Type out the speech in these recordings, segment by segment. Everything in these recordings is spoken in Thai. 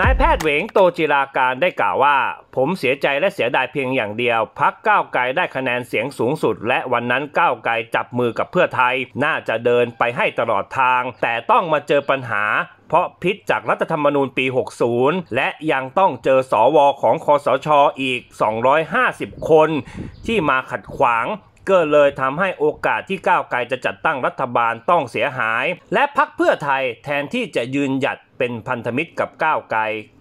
นายแพทย์เหวงโตจิราการได้กล่าวว่า ผมเสียใจและเสียดายเพียงอย่างเดียว พักก้าวไกลได้คะแนนเสียงสูงสุด และวันนั้นก้าวไกลจับมือกับเพื่อไทย น่าจะเดินไปให้ตลอดทาง แต่ต้องมาเจอปัญหา เพราะพิษจากรัฐธรรมนูญปี 60 และยังต้องเจอสอวอของคอสชอีก 250 คน ที่มาขัดขวาง ก็เลยทำให้โอกาสที่ก้าวไกลจะจัดตั้งรัฐบาลต้องเสียหาย และพักเพื่อไทยแทนที่จะยืนหยัดเป็นพันธมิตรกับก้าวไกล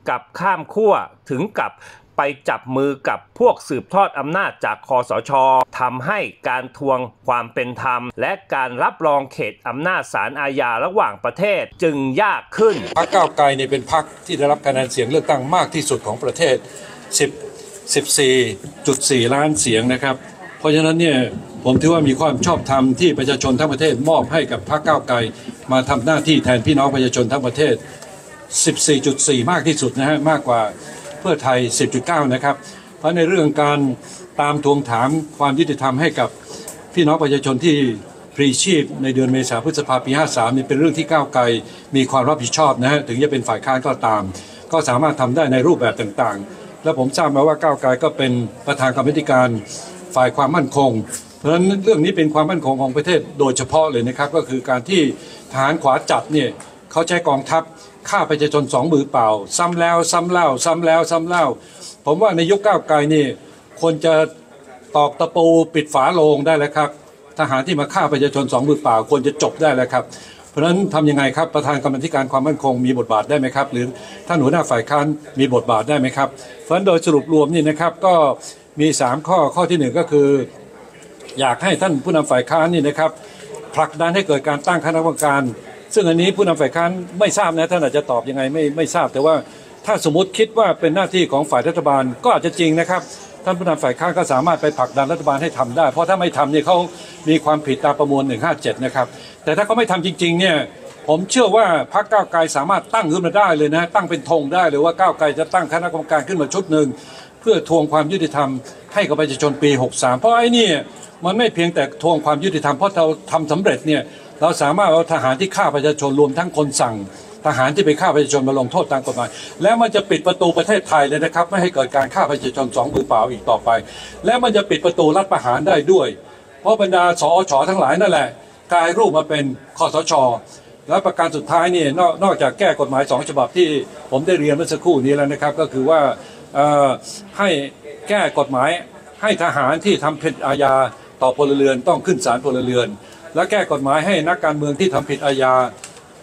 กับข้ามขั้วถึงกับไปจับมือกับพวกสืบทอดอำนาจจากคอสชทำให้การทวงความเป็นธรรม และการรับรองเขตอำนาจศาลอาญาระหว่างประเทศจึงยากขึ้นพรรคก้าวไกลเนี่ยเป็นพรรคที่ได้รับคะแนนเสียงเลือกตั้งมากที่สุดของประเทศ 10 14.4 ล้านเสียงนะครับ เพราะฉะนั้นเนี่ยผมถือว่ามีความชอบธรรมที่ประชาชนทั้งประเทศมอบให้กับพรรคก้าวไกลมาทำหน้าที่แทนพี่น้องประชาชนทั้งประเทศ 14.4 มากที่สุดนะฮะมากกว่าเพื่อไทย 10.9 นะครับ เพราะในเรื่องการตามทวงถามความยุติธรรมให้กับพี่น้องประชาชนที่พรีชีพในเดือนเมษาพฤษภาปี 53 นี่เป็นเรื่องที่ก้าวไกลมีความรับผิดชอบนะฮะถึงจะเป็นฝ่ายค้านก็ตาม ก็สามารถทำได้ในรูปแบบต่างๆ และผมทราบมาว่าก้าวไกลก็เป็นประธานกรรมธิการ ฝ่ายความมั่นคง เพราะฉะนั้นเรื่องนี้เป็นความมั่นคงของประเทศโดยเฉพาะเลยนะครับ ก็คือการที่ทหารขวาจัดเนี่ยเขาใช้กองทัพฆ่าประชาชนสองมือเปล่า ซ้ำแล้วซ้ำเล่า ซ้ำแล้วซ้ำเล่า ผมว่าในยุคก้าวไกลนี่ควรจะตอกตะปูปิดฝาโลงได้แล้วครับ ทหารที่มาฆ่าประชาชนสองมือเปล่าควรจะจบได้แล้วครับเพราะฉะนั้นทำยังไงครับประธานกรรมธิการความมั่นคงมีบทบาทได้ไหมครับ หรือท่านหัวหน้าฝ่ายค้านมีบทบาทได้ไหมครับเพราะฉะนั้นโดยสรุปรวมนี่นะครับก็ มี3ข้อข้อที่หนึ่งก็คือ อยากให้ท่านผู้นำฝ่ายค้านนี่นะครับผลักดันให้เกิดการตั้งคณะกรรมการ ซึ่งอันนี้ผู้นำฝ่ายค้านไม่ทราบนะท่านอาจจะตอบยังไงไม่ไม่ทราบ แต่ว่าถ้าสมมติคิดว่าเป็นหน้าที่ของฝ่ายรัฐบาลก็อาจจะจริงนะครับ ท่านผู้นำฝ่ายค้านก็สามารถไปผลักดันรัฐบาลให้ทำได้ เพราะถ้าไม่ทำเนี่ยเขามีความผิดตามประมวล 157 นะครับ แต่ถ้าเขาไม่ทำจริงๆเนี่ยผมเชื่อว่าพรรคก้าวไกลสามารถตั้งขึ้นมาได้เลยนะตั้งเป็นธงได้เลยว่าก้าวไกลจะตั้งคณะกรรมการขึ้นมาชุดหนึ่ง เพื่อทวงความยุติธรรมให้กับประชาชนปี 63 เพราะไอ้นี่มันไม่เพียงแต่ทวงความยุติธรรมเพราะเราทำสำเร็จเนี่ยเราสามารถเอาทหารที่ฆ่าประชาชนรวมทั้งคนสั่ง ทหารที่ไปฆ่าประชาชนมาลงโทษตามกฎหมาย แล้วมันจะปิดประตูประเทศไทยเลยนะครับ ไม่ให้เกิดการฆ่าประชาชนสองมือเปล่าอีกต่อไป และมันจะปิดประตูรัฐประหารได้ด้วย เพราะบรรดาสอชอทั้งหลายนั่นแหละกลายรูปมาเป็นคอสชและประการสุดท้ายนี่นอกจากแก้กฎหมายสองฉบับที่ผมได้เรียนเมื่อสักครู่นี้แล้วนะครับ ก็คือว่า ให้แก้กฎหมายให้ทหารที่ทำผิดอาญาต่อพลเรือนต้องขึ้นศาลพลเรือน และแก้กฎหมายให้นักการเมืองที่ทำผิดอาญา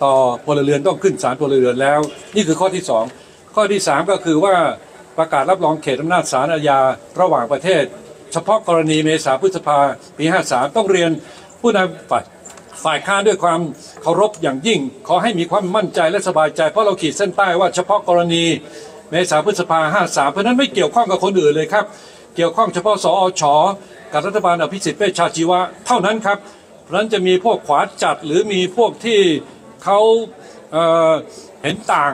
ต่อพลเรือนต้องขึ้นศาลพลเรือนแล้ว นี่คือข้อที่สองข้อที่สามก็คือว่าประกาศรับรองเขตอำนาจศาลอาญาระหว่างประเทศ เฉพาะกรณีเมษาพฤษภาปี 53 ต้องเรียนผู้นำฝ่ายฝ่ายค้านด้วยความเคารพอย่างยิ่ง ขอให้มีความมั่นใจและสบายใจ เพราะเราขีดเส้นใต้ว่าเฉพาะกรณี เมษาพฤษภา53เพราะนั้นไม่เกี่ยวข้องกับคนอื่นเลยครับ เกี่ยวข้องเฉพาะสอชกับรัฐบาลอภิสิทธิ์เวชชาชีวะเท่านั้นครับ เพราะนั้นจะมีพวกขวาจัดหรือมีพวกที่เขาเเห็นต่าง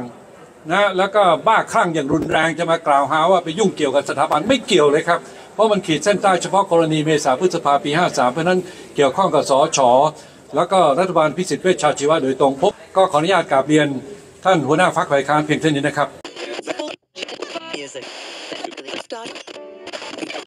นะแล้วก็บ้าคลั่งอย่างรุนแรงจะมากล่าวหาว่าไปยุ่งเกี่ยวกับสถาบันไม่เกี่ยวเลยครับเพราะมันขีดเส้นใต้เฉพาะกรณีเมษาพฤษภาปี 53 เพราะนั้นเกี่ยวข้องกับสอชแล้วก็รัฐบาลพิสิทธิ์เวชชาชีวะโดยตรงพบ ก็ขออนุญาตกราบเรียนท่านหัวหน้าพักฝ่ายค้านเพียงเท่านี้นะครับ